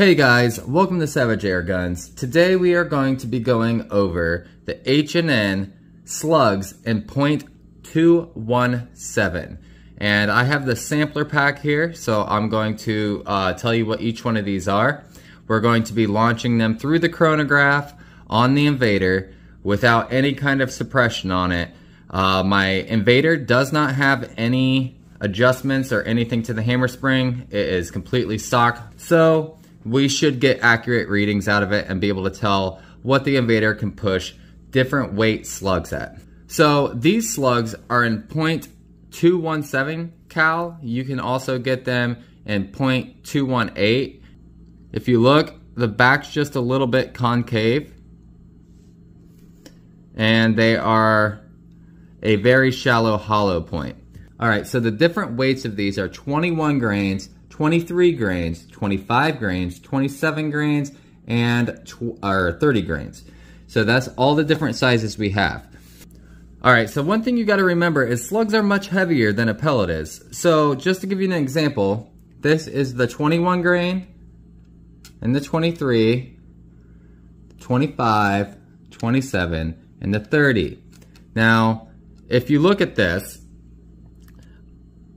Hey guys, welcome to Savage Air Guns. Today we are going to be going over the H&N slugs in .217. And I have the sampler pack here, so I'm going to uh, tell you what each one of these are. We're going to be launching them through the chronograph on the Invader without any kind of suppression on it. Uh, my Invader does not have any adjustments or anything to the hammer spring. It is completely stock. So we should get accurate readings out of it and be able to tell what the Invader can push different weight slugs at. So these slugs are in 0.217 cal. You can also get them in 0.218. If you look, the back's just a little bit concave. And they are a very shallow hollow point. All right, so the different weights of these are 21 grains, 23 grains, 25 grains, 27 grains, and or 30 grains. So that's all the different sizes we have. All right, so one thing you gotta remember is slugs are much heavier than a pellet is. So just to give you an example, this is the 21 grain and the 23, 25, 27, and the 30. Now, if you look at this,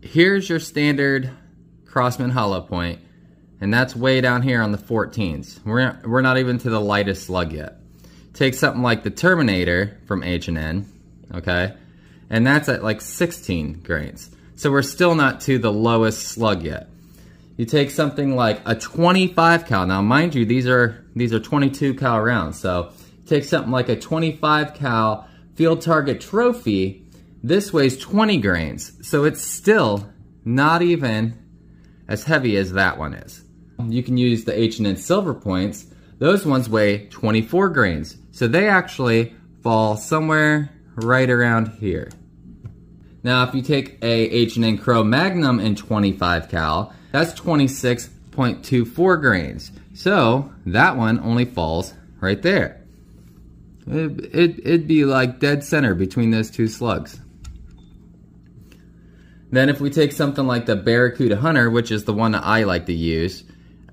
here's your standard Crosman hollow point, and that's way down here on the 14s. We're, we're not even to the lightest slug yet. Take something like the Terminator from H&N, okay? And that's at like 16 grains. So we're still not to the lowest slug yet. You take something like a 25 cal. Now, mind you, these are these are 22 cal rounds. So take something like a 25 cal field target trophy. This weighs 20 grains. So it's still not even as heavy as that one is. You can use the H&N silver points. Those ones weigh 24 grains. So they actually fall somewhere right around here. Now, if you take a H&N Crow Magnum in 25 cal, that's 26.24 grains. So that one only falls right there. It, it, it'd be like dead center between those two slugs. Then if we take something like the Barracuda Hunter, which is the one that I like to use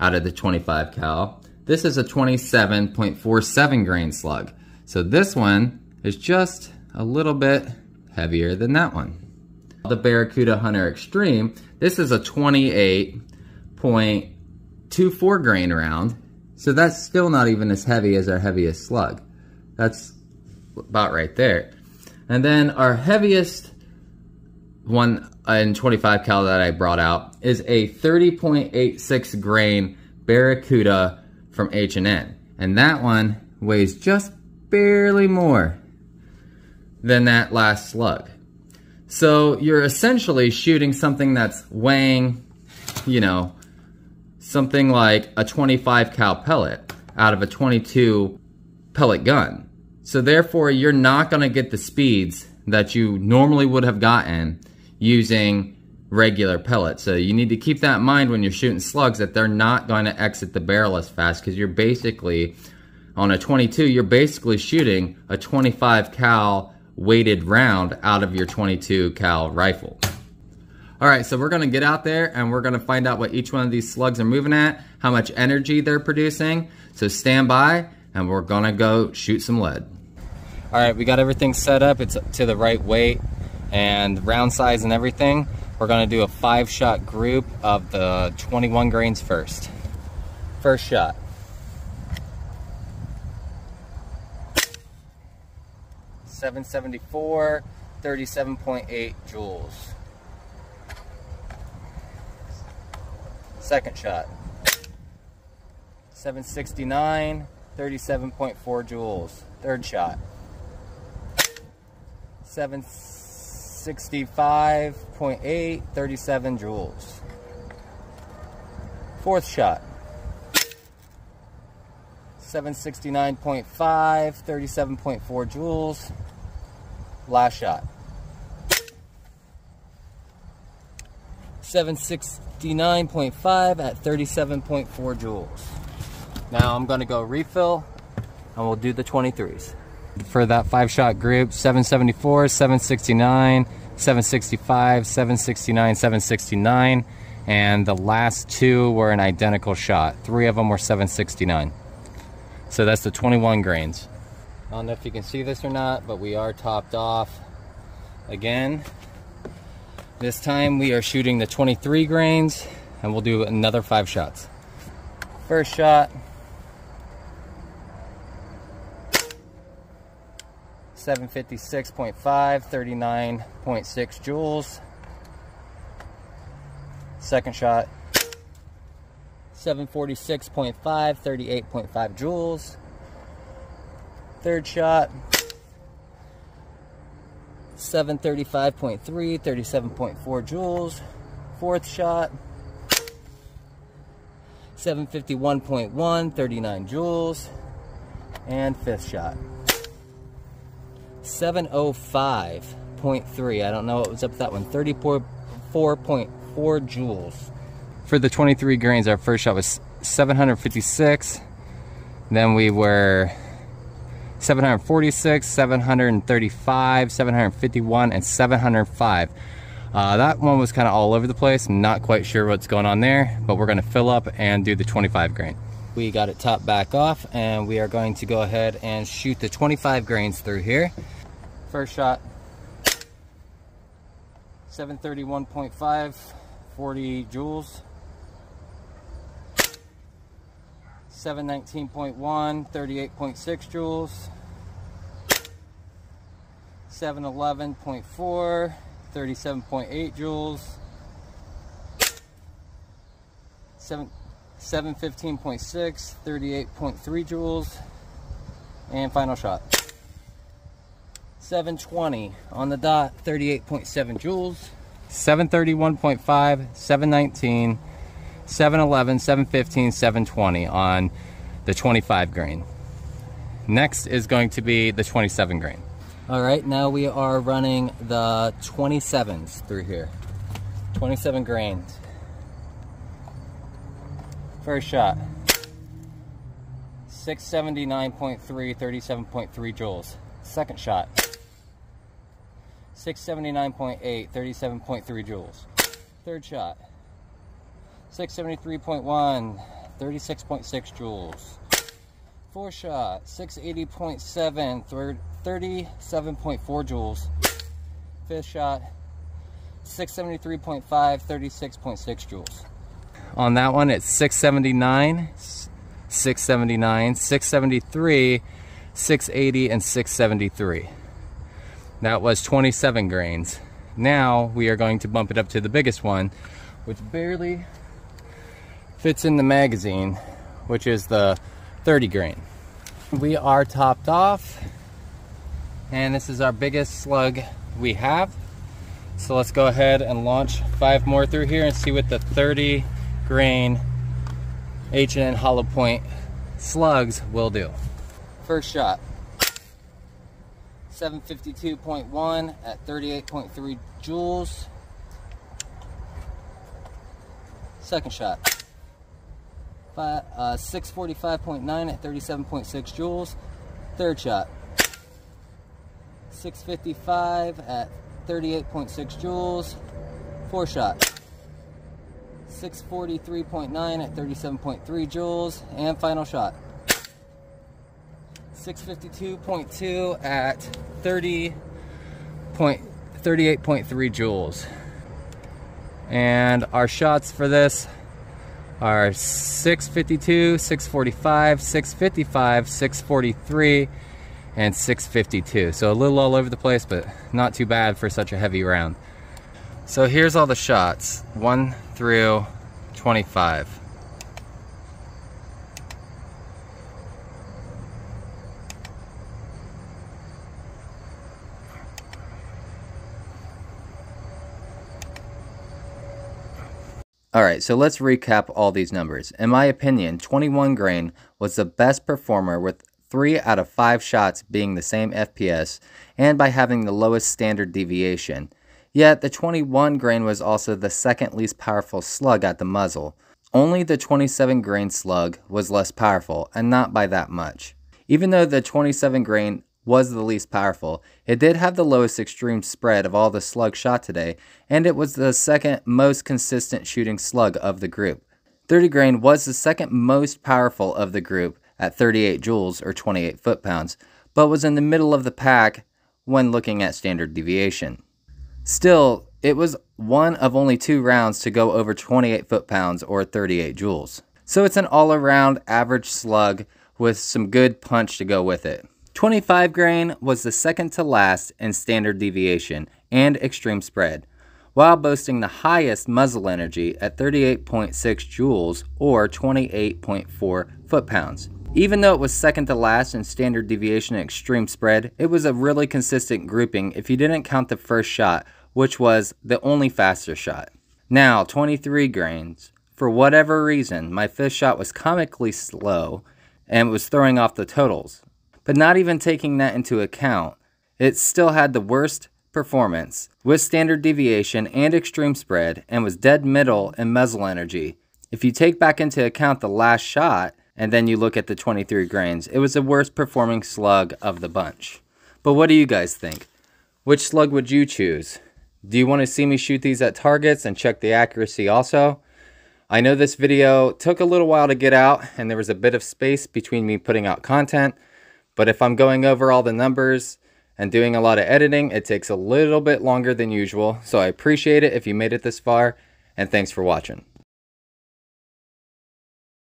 out of the 25 cal, this is a 27.47 grain slug. So this one is just a little bit heavier than that one. The Barracuda Hunter Extreme, this is a 28.24 grain round. So that's still not even as heavy as our heaviest slug. That's about right there. And then our heaviest one in 25 cal that I brought out is a 30.86 grain Barracuda from H&N. And that one weighs just barely more than that last slug. So you're essentially shooting something that's weighing, you know, something like a 25 cal pellet out of a 22 pellet gun. So therefore you're not gonna get the speeds that you normally would have gotten using regular pellets. So you need to keep that in mind when you're shooting slugs that they're not going to exit the barrel as fast because you're basically, on a 22, you're basically shooting a 25 cal weighted round out of your 22 cal rifle. All right, so we're gonna get out there and we're gonna find out what each one of these slugs are moving at, how much energy they're producing. So stand by and we're gonna go shoot some lead. All right, we got everything set up. It's to the right weight and round size and everything. We're gonna do a five shot group of the 21 grains first. First shot. Seven seventy four, thirty seven point eight joules. Second shot. 769, 37.4 joules. Third shot. 7 65.8, 37 joules. Fourth shot. 769.5, 37.4 joules. Last shot. 769.5 at 37.4 joules. Now I'm gonna go refill and we'll do the 23s for that five shot group 774 769 765 769 769 And the last two were an identical shot. Three of them were 769. So that's the 21 grains. I don't know if you can see this or not, but we are topped off again. This time we are shooting the 23 grains and we'll do another five shots. First shot. 756.5, 39.6 joules. Second shot. 746.5, 38.5 joules. Third shot. 735.3, 37.4 joules. Fourth shot. 751.1, 39 joules. And fifth shot. 705.3. I don't know what was up with that one. 34.4 joules. For the 23 grains, our first shot was 756. Then we were 746, 735, 751, and 705. Uh, that one was kind of all over the place. Not quite sure what's going on there, but we're going to fill up and do the 25 grain. We got it topped back off, and we are going to go ahead and shoot the 25 grains through here. First shot, 731.5, 40 joules. 719.1, 38.6 joules. 711.4, 37.8 joules. 7, 715.6, 38.3 joules. And final shot. 720 on the dot, 38.7 joules. 731.5, 719, 711, 715, 720 on the 25 grain. Next is going to be the 27 grain. All right, now we are running the 27s through here. 27 grains. First shot. 679.3, 37.3 joules. Second shot. 679.8, 37.3 joules. Third shot. 673.1, 36.6 joules. Fourth shot, 680.7, 37.4 joules. Fifth shot, 673.5, 36.6 joules. On that one, it's 679, 679, 673, 680, and 673. That was 27 grains. Now we are going to bump it up to the biggest one, which barely fits in the magazine, which is the 30 grain. We are topped off, and this is our biggest slug we have. So let's go ahead and launch five more through here and see what the 30 grain H&N hollow point slugs will do. First shot. 752.1 at 38.3 joules. Second shot. Uh, 645.9 at 37.6 joules. Third shot. 655 at 38.6 joules. Fourth shot. 643.9 at 37.3 joules. And final shot. 652.2 at 30 point, 38.3 joules. And our shots for this are 652, 645, 655, 643, and 652. So a little all over the place, but not too bad for such a heavy round. So here's all the shots, 1 through 25. Alright, so let's recap all these numbers. In my opinion, 21 grain was the best performer with 3 out of 5 shots being the same FPS and by having the lowest standard deviation. Yet the 21 grain was also the second least powerful slug at the muzzle. Only the 27 grain slug was less powerful and not by that much. Even though the 27 grain was the least powerful. It did have the lowest extreme spread of all the slugs shot today, and it was the second most consistent shooting slug of the group. 30 grain was the second most powerful of the group at 38 joules or 28 foot-pounds, but was in the middle of the pack when looking at standard deviation. Still, it was one of only two rounds to go over 28 foot-pounds or 38 joules. So it's an all-around average slug with some good punch to go with it. 25 grain was the second to last in standard deviation and extreme spread, while boasting the highest muzzle energy at 38.6 joules or 28.4 foot-pounds. Even though it was second to last in standard deviation and extreme spread, it was a really consistent grouping if you didn't count the first shot, which was the only faster shot. Now, 23 grains for whatever reason, my fifth shot was comically slow and was throwing off the totals. But not even taking that into account, it still had the worst performance with standard deviation and extreme spread and was dead middle in muzzle energy. If you take back into account the last shot and then you look at the 23 grains, it was the worst performing slug of the bunch. But what do you guys think? Which slug would you choose? Do you want to see me shoot these at targets and check the accuracy also? I know this video took a little while to get out and there was a bit of space between me putting out content, but if I'm going over all the numbers and doing a lot of editing, it takes a little bit longer than usual. So I appreciate it if you made it this far and thanks for watching.